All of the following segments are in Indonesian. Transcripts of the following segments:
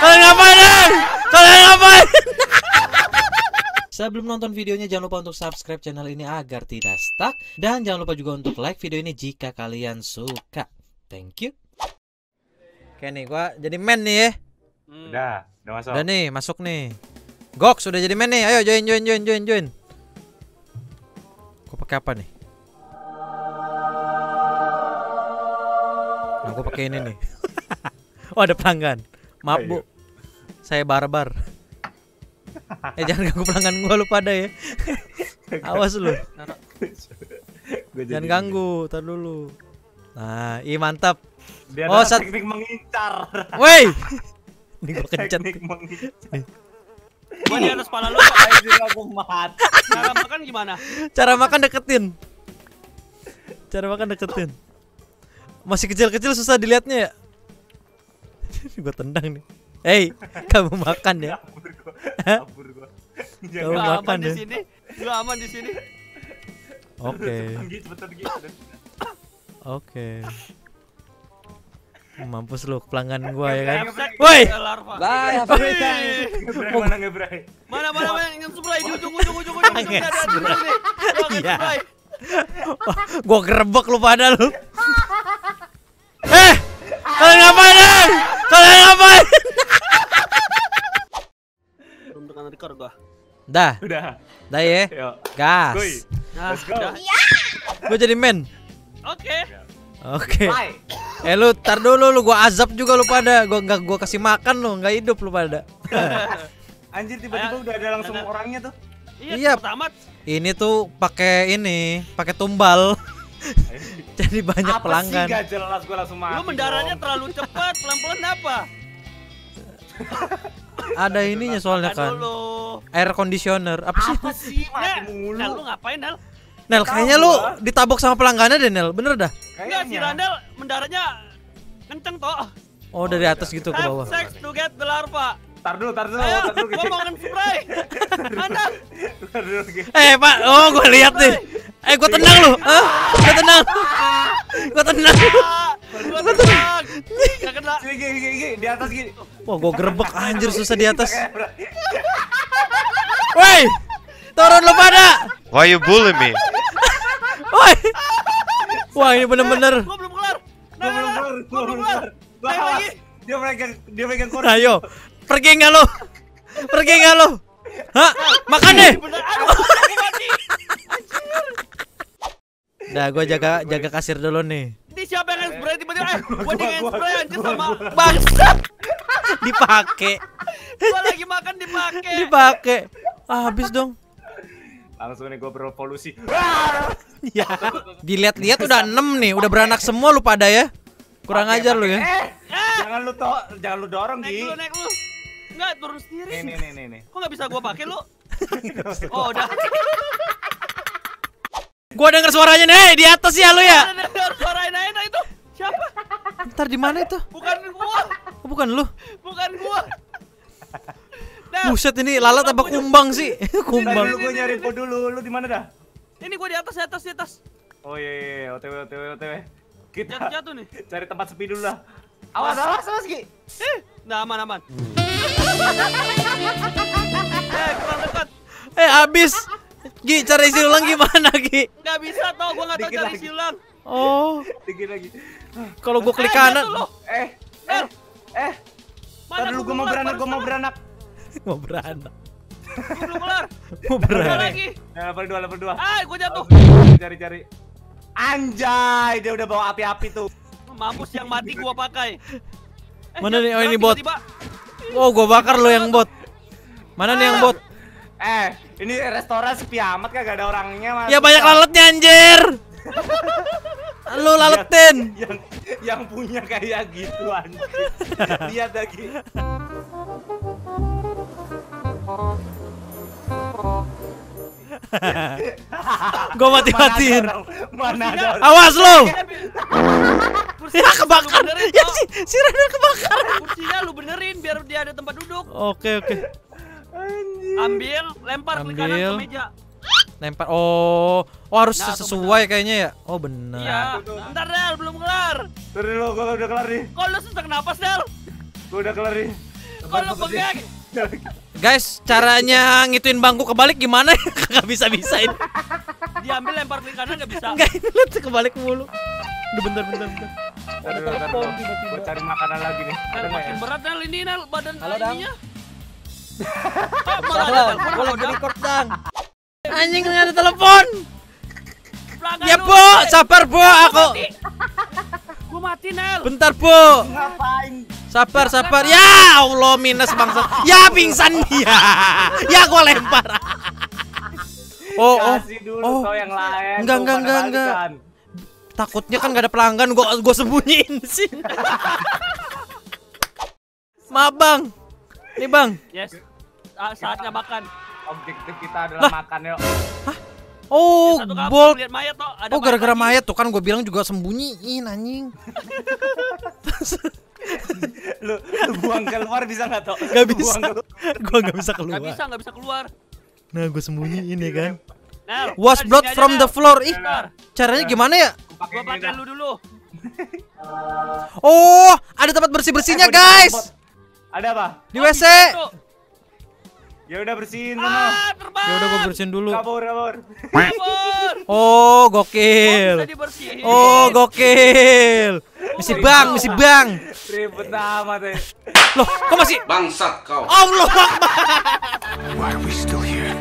Kalian ngapain? eh? Kalian ngapain? Sebelum nonton videonya jangan lupa untuk subscribe channel ini agar tidak stuck dan jangan lupa juga untuk like video ini jika kalian suka. Thank you. Oke nih, gua jadi man nih ya. Udah, udah masuk. Udah nih, masuk nih. Gok sudah jadi man nih. Ayo join join join join join. Gua pakai apa nih? Nah, gua pakai ini nih. oh, ada pelanggan. Maaf, Bu. Ayo. Saya barbar. eh jangan ganggu pelanggan gua lu pada ya. Awas lu. Jadi Jangan ganggu, tar dulu. Nah, ih mantap. Dia Oh, sat- teknik mengincar. Woi. Ini gua kencet. teknik mengincar. Gua di atas kepala lu. Anjir aku mati. Cara makan gimana? Cara makan deketin. Cara makan deketin. Masih kecil-kecil susah dilihatnya ya. Gua tendang nih. Hei, kamu makan ya. Kabur gua. Kabur gua. Kamu Jangan Gua makan aman di deh. sini. Gua aman di sini. Oke, Gi. oke. Mampus lu pelanggan gua ya kan. Woi. Bye, mana ngebray? Mana mana mana yang di ujung ujung ujung ujung ujung ada ada di Iya. gua gerebek lu pada lu. Kalian ngapain? eh? Kalian ngapain? Belum tekan record gua. Dah, Udah. dah ya. Gas. Kuy. Nah, Let's go. udah. Gua jadi men. Oke. Oke. Eh lu tar dulu lu gua azab juga lu pada. Gua nggak gua kasih makan lu, nggak hidup lu pada. Anjir tiba-tiba udah ada langsung Ada. orangnya tuh. Iya. Iya, pertama Ini tuh pakai ini, pakai tumbal. Jadi banyak Apa pelanggan. sih gak jelas gua langsung mati. lu mendaratnya dong. terlalu cepat, pelan-pelan apa? Ada ininya soalnya Makan kan. dulu. Air conditioner. Apa sih? Apa sih mati Nel, mulu? Nel, lu ngapain, Nel? Nel, kayaknya lu ditabok sama pelanggannya deh, Nel. Bener dah. Enggak, si Randel mendaratnya kenceng toh. Oh, dari atas gitu ke Have bawah. sex to get the larva. Tar dulu, tar dulu, Ayo, tar dulu. gua mau nge-spray. Anda, Tar dulu, Gi. Eh, Pak. Oh, gua lihat nih. Eh, gua tenang lu. Hah? Gua tenang. Gua tenang. gua tenang. Gak kena. Sini, Gi, Gi, Gi, di atas Gi. Wah, gua gerebek anjir susah di atas. Woi! Turun lu pada. Why you bully me? Woi. Wah, ini bener-bener. Gua belum kelar. Gua Nah, belum nah, kelar, nah, gua belum kelar. Dia megang, dia megang kursi. Ayo, pergi nggak lo? Pergi nggak lo? Hah? Makan deh. Dah, gua jaga jaga kasir dulu nih. Ini siapa yang nge-spray tiba-tiba? Eh, gua di Gua, gua, nge-spray anjir gua, sama. Bangsat. Dipakai, gua lagi makan dipakai. dipakai. Ah, habis dong. Langsung nih gua berevolusi. Ya. Dilihat-lihat udah 6 nih, udah beranak semua lu pada ya. Kurang ajar lu ya. Eh, jangan lu to, jangan lu dorong, Naik Gi. dulu, naik dulu. Enggak, turun sendiri. Nih, nih, nih, nih, nih. Kok nggak bisa gua pakai lu? Oh, udah. Gua denger suaranya nih di atas ya lu ya. Ada dengar suara enak itu. Siapa? Ntar di mana itu? Bukan gua. Oh, bukan lu. Bukan gua. Nah, Buset ini lalat apa kumbang sih? Tadi kumbang. dulu gua nyari info dulu. Lu di mana dah? ini gua di atas, di atas, di atas. Oh iya, iya, iya, OTW, OTW, OTW. Kita Jatuh-jatuh nih. cari tempat sepi dulu lah. Awas, awas, awas, Gi. Eh, nah aman aman. eh, kurang dekat. Eh, habis. Gi, cari isi ulang gimana, Gi? Nggak bisa tau, gua nggak tahu Dikit cari lagi. silang. Oh, Dikit lagi. kalau gua klik Eh, kanan. Eh, eh, eh. Mana Tadi dulu gua mau beranak, gua mau beranak. Mau beranak. Gua belum kelar. Mau beranak. lagi. Nah, level 2, level 2. Ah, gua jatuh. Cari, cari. Anjay, dia udah bawa api-api tuh. Mampus yang mati gua pakai. Eh, Mana nih? Oh, ini bot. Oh, gua bakar lo yang bot. Mana nih yang bot? Eh, ini restoran sepi amat kagak ada orangnya, Mas. Ya banyak lalatnya anjir. Lu laletin. yang yang punya kayak gitu anjir. Lihat lagi. Gua mati-matiin. Mana ada orang? Mana ada orang? Awas lu. Si Rana kebakar. Kursinya lu benerin biar dia ada tempat duduk. Oke, oke. Anjir. Ambil, lempar klik kanan Ambil. ke meja. Lempar. Oh, oh harus Nah, sesuai kayaknya ya. Oh, benar. Iya. Bentar Del, belum kelar. Tunggu dulu, gua udah kelar nih. Kok lu sesak napas Del? Gua udah kelar nih. Kalau bengek. Guys, caranya ngituin bangku kebalik gimana? Gak bisa bisain. Diambil lempar ke kanan nggak bisa. Enggak ini lihat kebalik mulu. Udah bentar bentar bentar. Aduh, cari makanan lagi nih. Ada Nel, nggak ya? makin berat Nel ini Nel badan Halo, Dang. ininya. Ah, malah ada Dang, telepon, gue lagi Dang. record dang. Anjing nggak ada telepon. Ya bu, sabar bu, aku. Gua mati Nel. Bentar bu. Ngapain? Sabar sabar. Ya Allah minus bangsa. Ya pingsan dia. Ya gua lempar. Oh oh. Kasih dulu oh. kau yang lain. Enggak, enggak, enggak, enggak. Takutnya kan gak ada pelanggan, gua gua sembunyiin sih. Maaf bang. Nih bang. Yes. Ah, saatnya makan. Objektif kita adalah makan yuk. Oh, kampung bolt. lihat mayat toh. Ada Oh gara-gara mayat tuh kan gue bilang juga sembunyiin anjing. Lu, lu buang keluar bisa nggak toh? Gak bisa. Gue gak bisa Nggak keluar. bisa, nggak bisa keluar. Nah gue sembunyiin ya kan. Nel. Was blood from the floor. Ih, caranya gimana ya? Gua pakai lu dulu. Oh, ada tempat bersih-bersihnya Eh, gua guys. Ada apa? Di Oh, WC. gitu. Ya udah bersihin sana. Ah, terbang. Ya udah gue bersihin dulu. Kabur, kabur. Kabur. Oh, Oh, gokil. dibersihin. Oh, gokil. Misi bang, misi bang. Ribet amat ya. Loh, kok masih Bangsat kau. Allah Akbar. Why are we still here?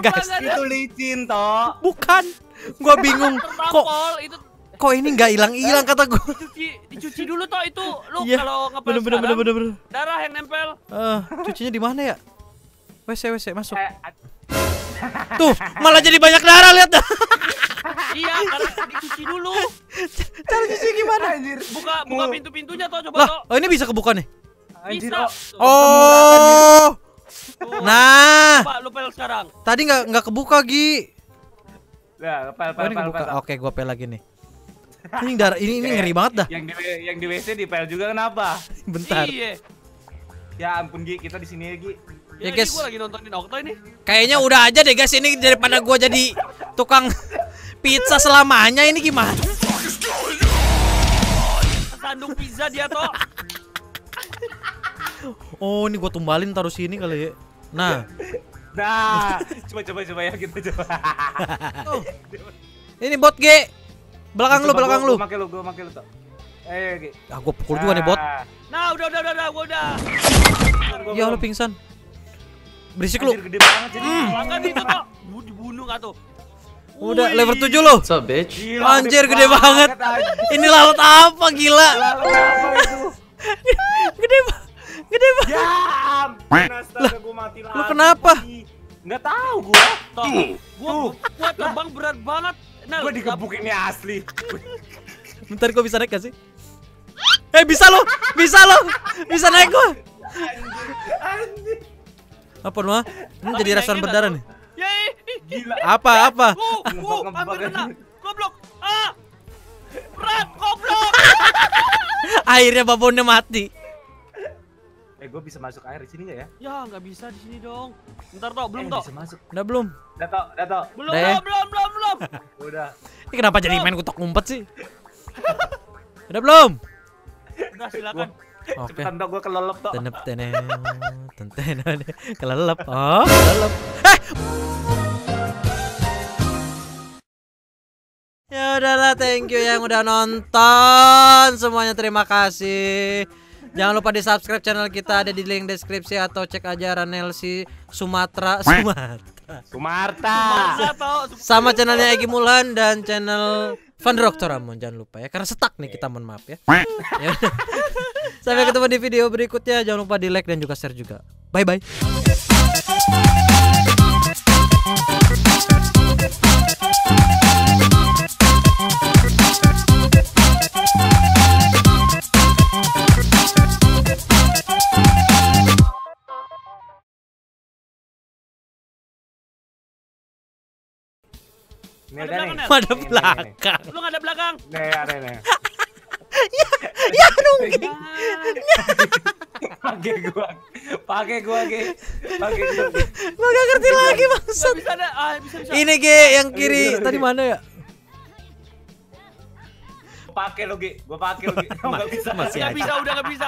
Guys. Itu licin toh. Bukan. Gua bingung. Kok itu kok ini nggak hilang-hilang kata gue. dicuci dicuci dulu toh itu lu Iya. kalau ngepel Bener bener bener bener bener. darah yang nempel Eh, cucinya di mana ya? WC WC masuk. Eh, Tuh, malah jadi banyak darah lihat dah. iya karena dicuci dulu Cara cuci gimana? anjir. buka buka pintu-pintunya toh coba Lah, toh oh ini bisa kebuka nih. Anjir. bisa oh. Oh. Tuh, Nah, coba lu pel sekarang tadi nggak nggak kebuka Gi. Nah, pel, Oh, pel, ini pel, kebuka. pel. Oke, gua pel lagi nih. Ini darah ini ini ngeri banget dah. Yang di yang di WC di pel juga kenapa? Bentar. iya Ya ampun Gi, kita di sini ya Gi. Ya, ya, guys. guys gua lagi nontonin Okto ini Kayaknya udah aja deh guys ini daripada gua jadi tukang pizza selamanya ini gimana? sandung pizza dia toh Oh, ini gua tumbalin taruh sini kali ya. Nah, Nah, coba coba coba ya kita coba. ini bot G. Belakang lu, Coba belakang gua- lu. Gua make lu, gua make lu tuh. Eh, Gi. Ah, gua pukul juga nih bot. Ah, nah udah udah udah udah gua udah gua Ya lu pingsan. Berisik lu. Gede banget jadi. makan itu toh Gua dibunuh nggak tuh Udah Wih. level 7 lu. What's up, bitch? Gila, Anjir, gede banget. anjir. Ini laut apa gila? Lalu apa itu? Gede banget. Ya ampun, astaga gua mati lagi. lu kenapa? Enggak tahu gua. toh gua gua terbang berat banget nah Gua digebuk ini asli. Bentar gua bisa naik gak sih? Eh bisa lo, bisa lo, bisa naik gua. Anjir. Apa mah? Ini jadi restoran berdarah nih. ya ih, ih, Gila. Apa apa? Hampir kena. aja. Goblok. Ah. Berat, goblok. Airnya babonnya mati. Eh, gua bisa masuk air di sini enggak ya? Ya, nggak bisa di sini dong. Bentar toh, belum Eh, toh. bisa masuk. Udah belum? Udah toh, udah toh. Belum, Udah ya? belum, belum, belum, belum. Udah. Ini kenapa jadi main kutok ngumpet sih? Udah belum? Udah silakan. Oke. Cepetan dong gua kelelep toh. Tenep tenep tentenep kelelep. Oh, kelelep. Eh. Ya udahlah, thank you yang udah nonton. Semuanya terima kasih. Jangan lupa di subscribe channel kita ada di link deskripsi atau cek aja Ranelsi Sumatera Sumatera. Sumarta. Sama channelnya Egi Mulan dan channel Van Ramon jangan lupa ya karena setak nih kita mohon maaf ya. Ya udah. Sampai ketemu di video berikutnya. Jangan lupa di like dan juga share juga. Bye bye. Ada ada nih. belakang, Nel. Nih, belakang. Lu nggak ada belakang. Nih, ada nih. Ya nungging. Pakai gua. Pakai gua, Ge. Pakai gua. Ge. Gua gak ngerti lagi maksud. bisa ada. Ah, bisa bisa. Ini G yang kiri tadi mana ya? Pakai lo, Ge. Gua pakai lo, Ge. Enggak bisa. Masih bisa, udah nggak bisa.